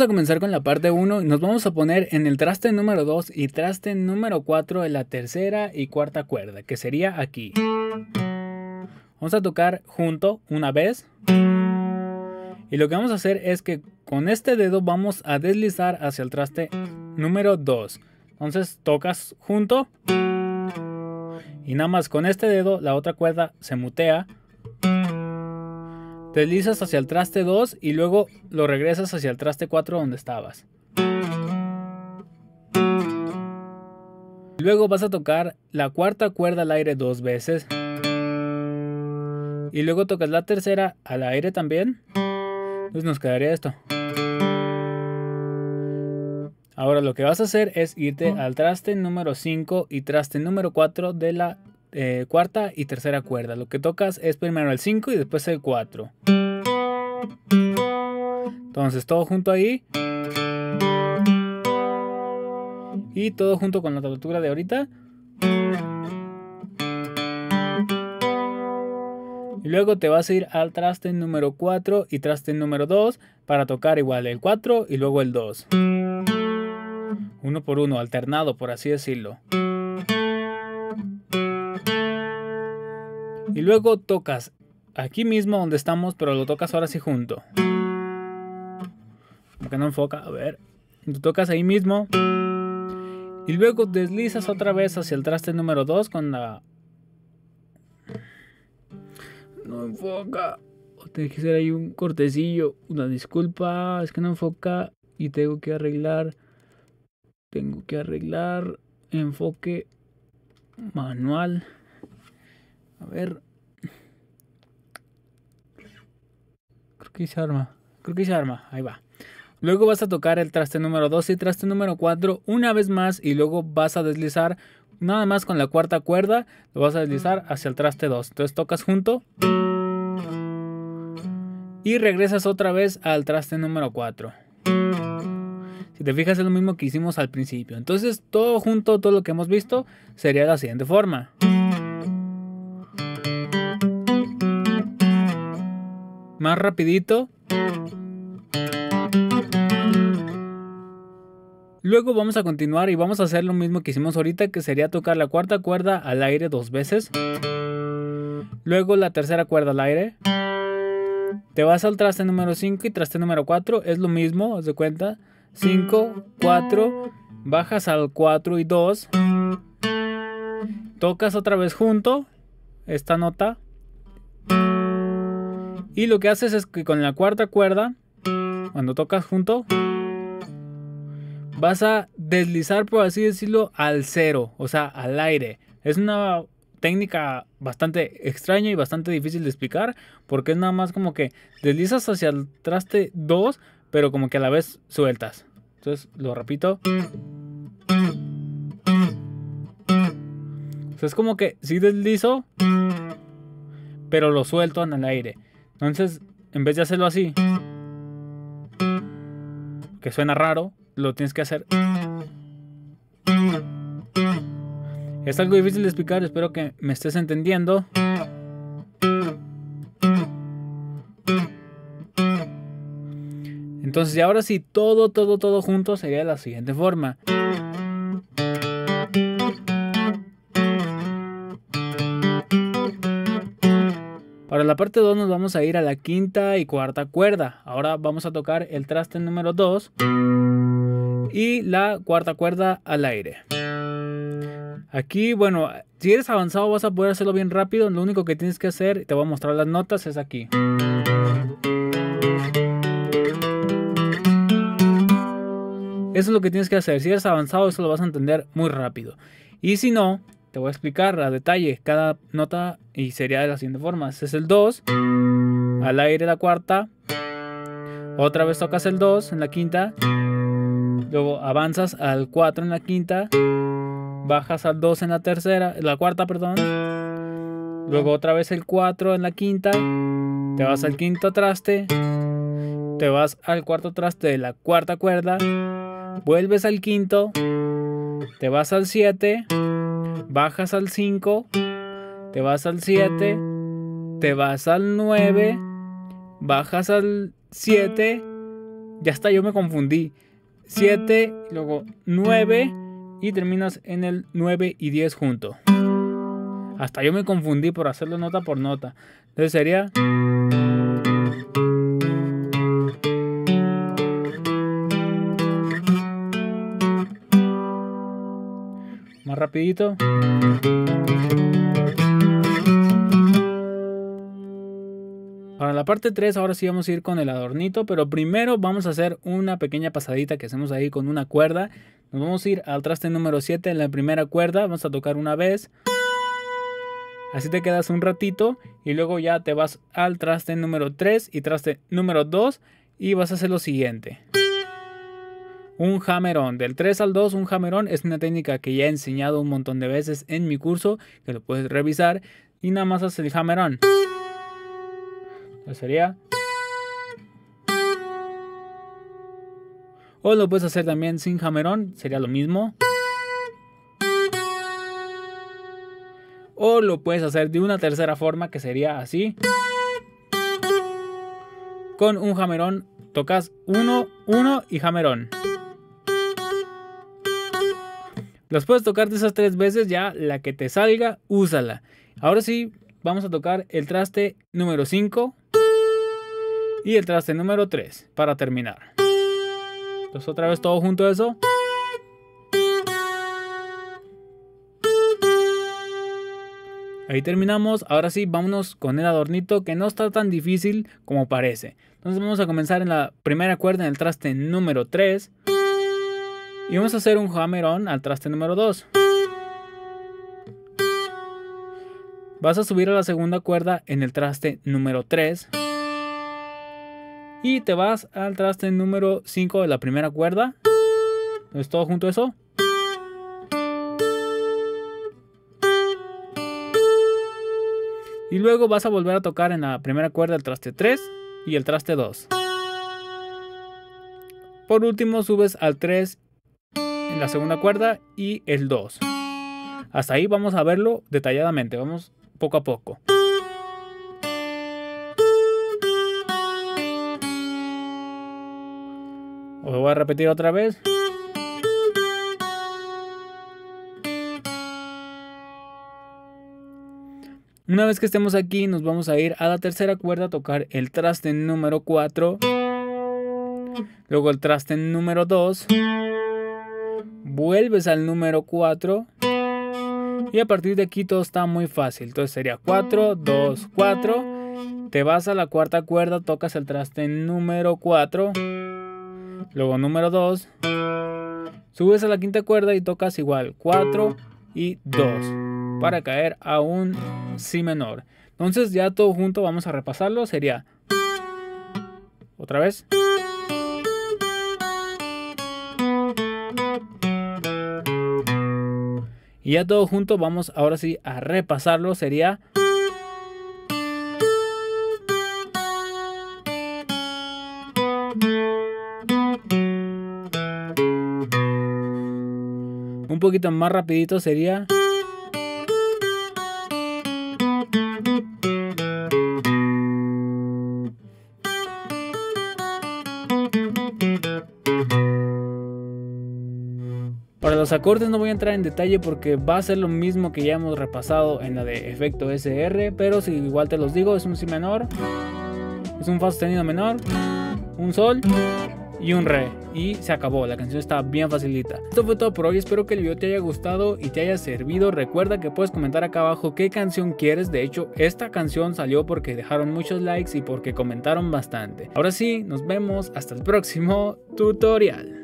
Vamos a comenzar con la parte 1 y nos vamos a poner en el traste número 2 y traste número 4 en la tercera y cuarta cuerda, que sería aquí. Vamos a tocar junto una vez. Y lo que vamos a hacer es que con este dedo vamos a deslizar hacia el traste número 2. Entonces tocas junto. Y nada más con este dedo la otra cuerda se mutea Deslizas hacia el traste 2 y luego lo regresas hacia el traste 4 donde estabas. Luego vas a tocar la cuarta cuerda al aire dos veces. Y luego tocas la tercera al aire también. Entonces nos quedaría esto. Ahora lo que vas a hacer es irte al traste número 5 y traste número 4 de la eh, cuarta y tercera cuerda. Lo que tocas es primero el 5 y después el 4. Entonces todo junto ahí. Y todo junto con la tablatura de ahorita. Y luego te vas a ir al traste número 4 y traste número 2 para tocar igual el 4 y luego el 2. Uno por uno, alternado por así decirlo. Y luego tocas aquí mismo donde estamos, pero lo tocas ahora sí junto. Como que no enfoca, a ver. Lo tocas ahí mismo. Y luego deslizas otra vez hacia el traste número 2 con la... No enfoca. Tiene que ser ahí un cortecillo. Una disculpa. Es que no enfoca. Y tengo que arreglar. Tengo que arreglar. Enfoque manual. A ver. Creo que se arma. Creo que se arma. Ahí va. Luego vas a tocar el traste número 2 y traste número 4 una vez más y luego vas a deslizar nada más con la cuarta cuerda, lo vas a deslizar hacia el traste 2. Entonces tocas junto y regresas otra vez al traste número 4. Si te fijas es lo mismo que hicimos al principio. Entonces todo junto, todo lo que hemos visto sería de la siguiente forma. Más rapidito. Luego vamos a continuar y vamos a hacer lo mismo que hicimos ahorita, que sería tocar la cuarta cuerda al aire dos veces. Luego la tercera cuerda al aire. Te vas al traste número 5 y traste número 4. Es lo mismo, haz de cuenta. 5, 4. Bajas al 4 y 2. Tocas otra vez junto esta nota. Y lo que haces es que con la cuarta cuerda, cuando tocas junto, vas a deslizar, por así decirlo, al cero, o sea, al aire. Es una técnica bastante extraña y bastante difícil de explicar, porque es nada más como que deslizas hacia el traste 2, pero como que a la vez sueltas. Entonces, lo repito. es como que si deslizo, pero lo suelto en el aire. Entonces, en vez de hacerlo así, que suena raro, lo tienes que hacer. Es algo difícil de explicar, espero que me estés entendiendo. Entonces, y ahora sí, todo, todo, todo junto sería de la siguiente forma. La parte 2 nos vamos a ir a la quinta y cuarta cuerda. Ahora vamos a tocar el traste número 2 y la cuarta cuerda al aire. Aquí, bueno, si eres avanzado vas a poder hacerlo bien rápido. Lo único que tienes que hacer, te voy a mostrar las notas, es aquí. Eso es lo que tienes que hacer. Si eres avanzado, eso lo vas a entender muy rápido. Y si no, te voy a explicar a detalle cada nota y sería de la siguiente forma. Es el 2, al aire la cuarta, otra vez tocas el 2 en la quinta, luego avanzas al 4 en la quinta, bajas al 2 en la tercera, la cuarta, perdón, luego otra vez el 4 en la quinta, te vas al quinto traste, te vas al cuarto traste de la cuarta cuerda, vuelves al quinto, te vas al 7, bajas al 5, te vas al 7, te vas al 9, bajas al 7, ya está, yo me confundí. 7, luego 9 y terminas en el 9 y 10 junto. Hasta yo me confundí por hacerlo nota por nota. Entonces sería... rapidito. Para la parte 3 ahora sí vamos a ir con el adornito, pero primero vamos a hacer una pequeña pasadita que hacemos ahí con una cuerda. Nos vamos a ir al traste número 7 en la primera cuerda, vamos a tocar una vez. Así te quedas un ratito y luego ya te vas al traste número 3 y traste número 2 y vas a hacer lo siguiente. Un jamerón. Del 3 al 2, un jamerón es una técnica que ya he enseñado un montón de veces en mi curso, que lo puedes revisar. Y nada más haces el jamerón sería. O lo puedes hacer también sin jamerón, sería lo mismo. O lo puedes hacer de una tercera forma que sería así. Con un jamerón tocas 1, 1 y jamerón. Los puedes tocar de esas tres veces, ya la que te salga, úsala. Ahora sí, vamos a tocar el traste número 5 y el traste número 3 para terminar. Entonces otra vez todo junto a eso. Ahí terminamos. Ahora sí, vámonos con el adornito que no está tan difícil como parece. Entonces vamos a comenzar en la primera cuerda en el traste número 3. Y vamos a hacer un hammer-on al traste número 2. Vas a subir a la segunda cuerda en el traste número 3 y te vas al traste número 5 de la primera cuerda. ¿Es todo junto eso? Y luego vas a volver a tocar en la primera cuerda el traste 3 y el traste 2. Por último subes al 3 en la segunda cuerda y el 2. Hasta ahí vamos a verlo detalladamente, vamos poco a poco. Os voy a repetir otra vez. Una vez que estemos aquí, nos vamos a ir a la tercera cuerda a tocar el traste número 4. Luego el traste número 2. Vuelves al número 4. Y a partir de aquí todo está muy fácil. Entonces sería 4, 2, 4. Te vas a la cuarta cuerda, tocas el traste número 4. Luego número 2. Subes a la quinta cuerda y tocas igual 4 y 2 para caer a un Si menor. Entonces ya todo junto vamos a repasarlo. Sería otra vez. Y ya todo junto vamos ahora sí a repasarlo. Sería un poquito más rapidito sería... los acordes no voy a entrar en detalle porque va a ser lo mismo que ya hemos repasado en la de efecto SR, pero si igual te los digo, es un Si menor, es un Fa sostenido menor, un Sol y un re. Y se acabó, la canción está bien facilita. Esto fue todo por hoy, espero que el video te haya gustado y te haya servido. Recuerda que puedes comentar acá abajo qué canción quieres. De hecho, esta canción salió porque dejaron muchos likes y porque comentaron bastante. Ahora sí, nos vemos hasta el próximo tutorial.